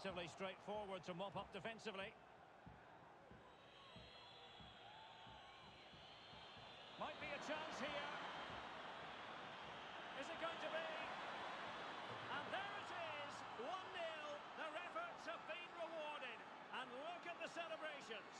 relatively straightforward to mop up defensively. Might be a chance here. Is it going to be? And there it is, 1-0. Their efforts have been rewarded. And look at the celebrations.